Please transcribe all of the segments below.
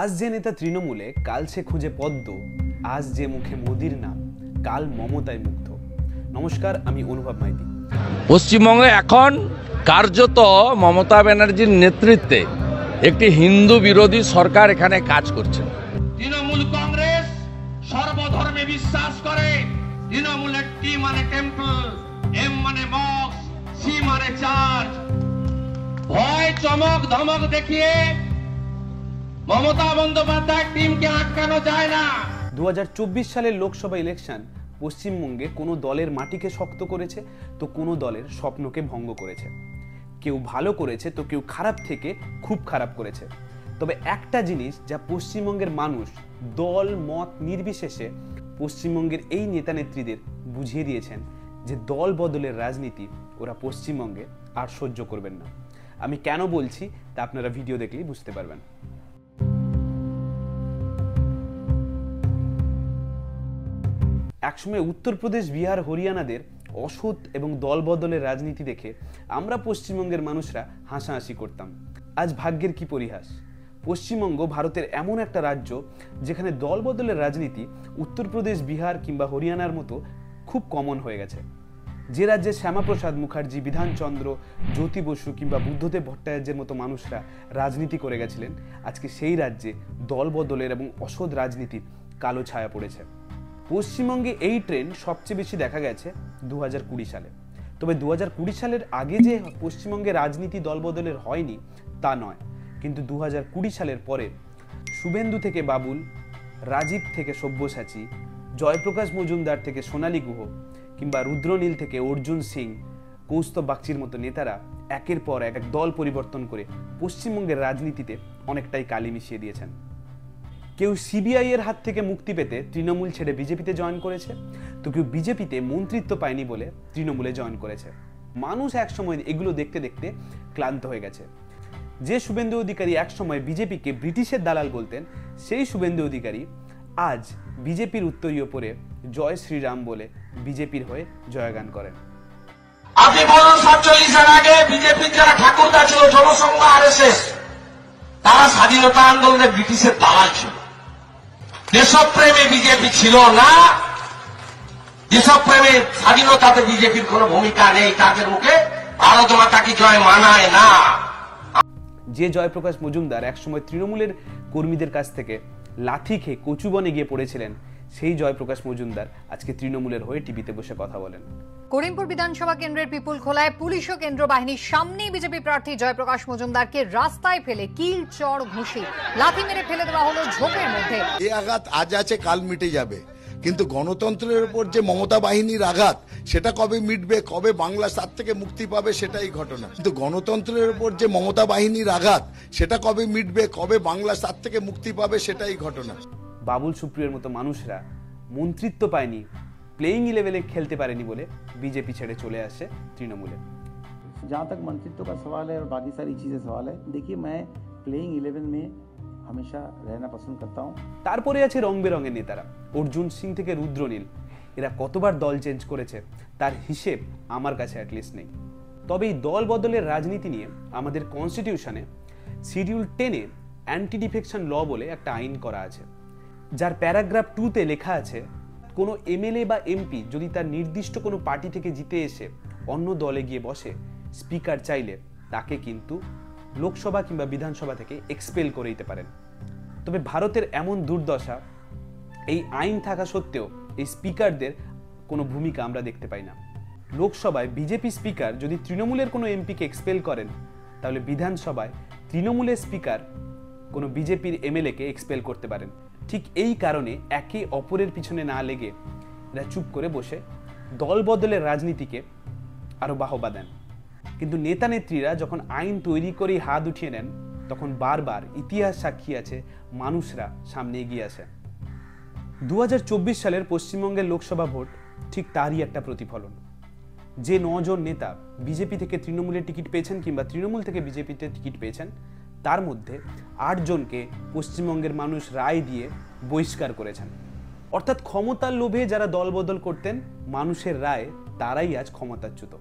আজ যে নেতা তৃণমূলে কাল সে খুঁজে পদ্ম আজ যে মুখে মোদির নাম কাল মমতায় মুগ্ধ। নমস্কার আমি অনুভব মাইতি। পশ্চিমবঙ্গে এখন কার্যত মমতা ব্যানার্জির নেতৃত্বে একটি হিন্দু বিরোধী সরকার এখানে কাজ করছে। তৃণমূল কংগ্রেস সর্বধর্মে বিশ্বাস করে তৃণমূলের টি মানে টেম্পল এম মানে মক্স সি মানে চার্চ ভয় চমক ধমক দেখিয়ে মমতা বন্দ্যোপাধ্যায় টিমকে আটকানো যায় না। দু হাজার চব্বিশ সালের লোকসভা ইলেকশন পশ্চিমবঙ্গে কোনো দলের মাটিকে শক্ত করেছে, তো কোনো দলের স্বপ্নকে ভঙ্গ করেছে। কেউ ভালো করেছে, তো কেউ খারাপ থেকে খুব খারাপ করেছে। তবে একটা জিনিস যা পশ্চিমবঙ্গের মানুষ দল, মত নির্বিশেষে পশ্চিমবঙ্গের এই নেতা নেত্রীদের বুঝিয়ে দিয়েছেন যে দল বদলের রাজনীতি ওরা পশ্চিমবঙ্গে আর সহ্য করবেন না। আমি কেন বলছি তা আপনারা ভিডিও দেখলেই বুঝতে পারবেন। একসময় উত্তরপ্রদেশ বিহার, হরিয়ানাদের অসৎ এবং দলবদলের রাজনীতি দেখে আমরা পশ্চিমবঙ্গের মানুষরা হাসাহাসি করতাম। আজ ভাগ্যের কি পরিহাস? পশ্চিমবঙ্গ ভারতের এমন একটা রাজ্য যেখানে দলবদলের রাজনীতি উত্তরপ্রদেশ বিহার কিংবা হরিয়ানার মতো খুব কমন হয়ে গেছে। যে রাজ্যে শ্যামাপ্রসাদ মুখার্জি, বিধানচন্দ্র, জ্যোতি বসু কিংবা বুদ্ধদেব ভট্টাচার্যের মতো মানুষরা রাজনীতি করে গেছিলেন, আজকে সেই রাজ্যে দল বদলের এবং অসৎ রাজনীতির কালো ছায়া পড়েছে। পশ্চিমবঙ্গে এই ট্রেন্ড সবচেয়ে বেশি দেখা গেছে দু হাজার কুড়ি সালে। তবে দু সালের আগে যে পশ্চিমবঙ্গে রাজনীতি দলবদলের হয়নি, তা নয়। কিন্তু দু সালের পরে শুভেন্দু থেকে বাবুল, রাজীব থেকে সব্যসাচী, জয়প্রকাশ মজুমদার থেকে সোনালী গুহ, কিংবা রুদ্রনীল থেকে অর্জুন সিং কৌস্তব বাগচির মতো নেতারা একের পর এক এক দল পরিবর্তন করে পশ্চিমবঙ্গের রাজনীতিতে অনেকটাই কালি মিশিয়ে দিয়েছেন। কেউ সিবিআই এর হাত থেকে মুক্তি পেতে তৃণমূল ছেড়ে বিজেপিতে জয়েন করেছে? তো কেউ বিজেপিতে মন্ত্রিত্ব পায়নি বলে তৃণমূলে জয়েন করেছে। মানুষ একসময় এগুলো দেখতে দেখতে ক্লান্ত হয়ে গেছে। যে শুভেন্দু অধিকারী একসময় বিজেপিকে ব্রিটিশের দালাল বলতেন, সেই শুভেন্দু অধিকারী আজ বিজেপির উত্তরীয় পরে জয় শ্রীরাম বলে বিজেপির হয়ে জয়গান করেন। আপনি বলুন আগে বিজেপির যারা ঠাকুরদা ছিল জনসংঘ আর তারা স্বাধীনতা আন্দোলনে ব্রিটিশের দালাল ছিল। দেশপ্রেমে বিজেপি ছিল না, দেশপ্রেমে স্বাধীনতাতে বিজেপির কোনো ভূমিকা নেই তাদের মুখে, ভারত মাতা কি জয় মানায় না? যে জয়প্রকাশ মজুমদার একসময় তৃণমূলের কর্মীদের কাছ থেকে লাথি খেয়ে কচুবনে গিয়ে পড়েছিলেন, সেই জয়প্রকাশ মজুমদার আজকে তৃণমূলের হয়ে টিভিতে বসে কথা বলেন। করিমপুর বিধানসভা কেন্দ্রের পিপুল খোলায় পুলিশ ও কেন্দ্র বাহিনীর সামনেই বিজেপি প্রার্থী জয়প্রকাশ মজুমদারকে রাস্তায় ফেলে কিল চড় ঘুষি। লাথি মেরে ফেলে দেওয়া হলো ঝোপের মধ্যে। এই আঘাত আজ আছে কাল মিটে যাবে। কিন্তু গণতন্ত্রের উপর যে মমতা বাহিনীর আঘাত সেটা কবে মিটবে কবে বাংলা তার থেকে মুক্তি পাবে সেটাই ঘটনা। কিন্তু গণতন্ত্রের উপর যে মমতা বাহিনীর আঘাত সেটা কবে মিটবে কবে বাংলা তার থেকে মুক্তি পাবে সেটাই ঘটনা। বাবুল সুপ্রিয়র মতো মানুষরা মন্ত্রিত্ব পায়নি প্লেইং ইলেভেলে খেলতে পারেনি বলে বিজেপি ছেড়ে চলে আসে তৃণমূলে जहाँ तक मंत्रित्व का सवाल है और बाकी सारी चीज़ें सवाल है देखिए मैं प्लेइंग इलेवन में हमेशा रहना पसंद करता हूँ তারপরে আছে রং বেরঙের নেতারা অর্জুন সিং থেকে রুদ্রনীল এরা কতবার দল চেঞ্জ করেছে তার হিসেব আমার কাছে অ্যাটলিস্ট নেই তবে এই দল বদলের রাজনীতি নিয়ে আমাদের কনস্টিটিউশনে শিডিউল টেনে অ্যান্টি ডিফেকশন ল বলে একটা আইন করা আছে যার প্যারাগ্রাফ টুতে লেখা আছে কোনো এমএলএ বা এমপি যদি তার নির্দিষ্ট কোনো পার্টি থেকে জিতে এসে অন্য দলে গিয়ে বসে, স্পিকার চাইলে তাকে কিন্তু লোকসভা কিংবা বিধানসভা থেকে এক্সপেল করে দিতে পারেন। তবে ভারতের এমন দুর্দশা, এই আইন থাকা সত্ত্বেও এই স্পিকারদের কোনো ভূমিকা আমরা দেখতে পাই না। লোকসভায় বিজেপি স্পিকার যদি তৃণমূলের কোনো এমপিকে এক্সপেল করেন, তাহলে বিধানসভায় তৃণমূলের স্পিকার কোনো বিজেপির এমএলএকে এক্সপেল করতে পারেন। ঠিক এই কারণে একে অপরের পিছনে না লেগে এরা চুপ করে বসে দল বদলের রাজনীতিকে আরও বাহবা দেন। কিন্তু নেতা নেত্রীরা যখন আইন তৈরি করেই হাত উঠিয়ে নেন, তখন বারবার ইতিহাস সাক্ষী আছে মানুষরা সামনে এগিয়ে আসে। দু হাজার চব্বিশ সালের পশ্চিমবঙ্গের লোকসভা ভোট ঠিক তারই একটা প্রতিফলন। যে নজন নেতা বিজেপি থেকে তৃণমূলের টিকিট পেয়েছেন কিংবা তৃণমূল থেকে বিজেপিতে টিকিট পেয়েছেন তার মধ্যে আটজনকে পশ্চিমবঙ্গের মানুষ রায় দিয়ে বহিষ্কার করেছেন। অর্থাৎ ক্ষমতার লোভে যারা দলবদল করতেন, মানুষের রায় তারাই আজ ক্ষমতাচ্যুত।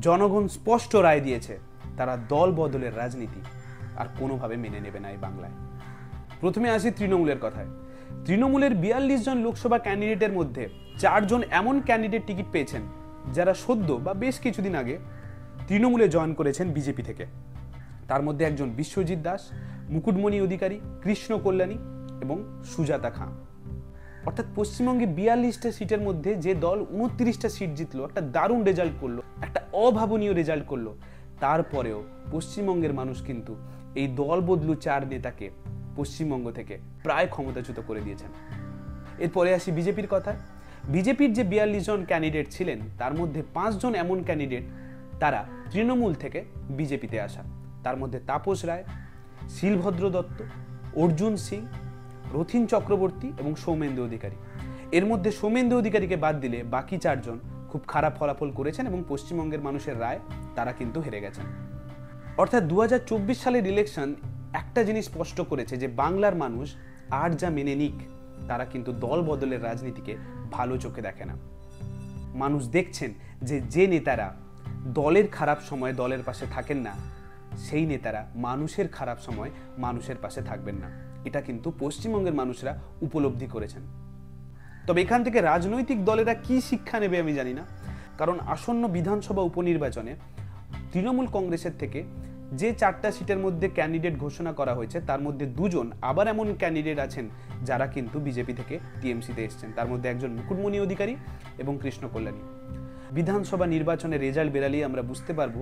জনগণ স্পষ্ট রায় দিয়েছে, তারা দল বদলের রাজনীতি আর কোনোভাবে মেনে নেবে না এই বাংলায়। প্রথমে আসি তৃণমূলের কথায়। তৃণমূলের বিয়াল্লিশ জন লোকসভা ক্যান্ডিডেটের মধ্যে চারজন এমন ক্যান্ডিডেট টিকিট পেয়েছেন, যারা সদ্য বা বেশ কিছুদিন আগে তৃণমূলে জয়েন করেছেন বিজেপি থেকে। তার মধ্যে একজন বিশ্বজিৎ দাস, মুকুটমণি অধিকারী, কৃষ্ণ কল্যাণী এবং সুজাতা খাঁ। অর্থাৎ পশ্চিমবঙ্গে বিয়াল্লিশটা সিটের মধ্যে যে দল উনত্রিশটা সিট জিতলো, একটা দারুণ রেজাল্ট করল, একটা অভাবনীয় রেজাল্ট করল, তারপরেও পশ্চিমবঙ্গের মানুষ কিন্তু এই দল বদলু চার নেতাকে পশ্চিমবঙ্গ থেকে প্রায় ক্ষমতাচ্যুত করে দিয়েছেন। এরপরে আসি বিজেপির কথা বিজেপির যে বিয়াল্লিশ জন ক্যান্ডিডেট ছিলেন, তার মধ্যে পাঁচজন এমন ক্যান্ডিডেট তারা তৃণমূল থেকে বিজেপিতে আসা। তার মধ্যে তাপস রায়, শিলভদ্র দত্ত, অর্জুন সিং, রথিন চক্রবর্তী এবং সৌমেন্দু অধিকারী। এর মধ্যে সৌমেন্দু অধিকারীকে বাদ দিলে বাকি চারজন খুব খারাপ ফলাফল করেছেন এবং পশ্চিমবঙ্গের মানুষের রায়, তারা কিন্তু হেরে গেছেন। অর্থাৎ দু হাজার চব্বিশ সালের ইলেকশন একটা জিনিস স্পষ্ট করেছে যে বাংলার মানুষ আর যা মেনে নিক, তারা কিন্তু দল বদলের রাজনীতিকে ভালো চোখে দেখে না। মানুষ দেখছেন যে যে নেতারা দলের খারাপ সময় দলের পাশে থাকেন না সেই নেতারা মানুষের খারাপ সময় মানুষের পাশে থাকবেন না। এটা কিন্তু পশ্চিমবঙ্গের মানুষরা উপলব্ধি করেছেন। তবে এখান থেকে রাজনৈতিক দলেরা কি শিক্ষা নেবে আমি জানি না। কারণ আসন্ন বিধানসভা উপনির্বাচনে তৃণমূল কংগ্রেসের থেকে যে চারটা সিটের মধ্যে ক্যান্ডিডেট ঘোষণা করা হয়েছে, তার মধ্যে দুজন আবার এমন ক্যান্ডিডেট আছেন যারা কিন্তু বিজেপি থেকে টিএমসিতে এসছেন। তার মধ্যে একজন মুকুটমণি অধিকারী এবং কৃষ্ণ কল্যাণী। বিধানসভা নির্বাচনের রেজাল্ট বেরালেই আমরা বুঝতে পারব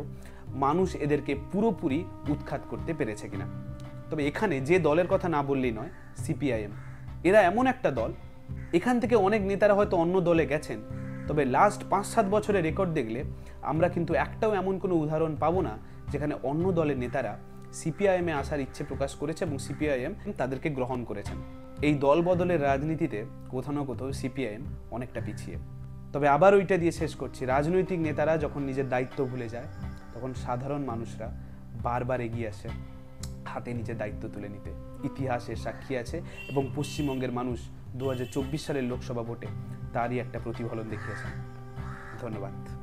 মানুষ এদেরকে পুরোপুরি উৎখাত করতে পেরেছে কিনা। তবে এখানে যে দলের কথা না বললেই নয়, সিপিআইএম। এরা এমন একটা দল, এখান থেকে অনেক নেতারা হয়তো অন্য দলে গেছেন, তবে লাস্ট পাঁচ সাত বছরের রেকর্ড দেখলে আমরা কিন্তু একটাও এমন কোনো উদাহরণ পাবো না, যেখানে অন্য দলের নেতারা সিপিআইএমে আসার ইচ্ছে প্রকাশ করেছে এবং সিপিআইএম তাদেরকে গ্রহণ করেছেন। এই দল বদলের রাজনীতিতে কোথাও না কোথাও সিপিআইএম অনেকটা পিছিয়ে। তবে আবার ওইটা দিয়ে শেষ করছি। রাজনৈতিক নেতারা যখন নিজের দায়িত্ব ভুলে যায়, তখন সাধারণ মানুষরা বারবার এগিয়ে আসে হাতে নিজের দায়িত্ব তুলে নিতে। ইতিহাসের সাক্ষী আছে এবং পশ্চিমবঙ্গের মানুষ দু হাজার চব্বিশ সালের লোকসভা ভোটে তারই একটা প্রতিফলন দেখিয়েছেন। ধন্যবাদ।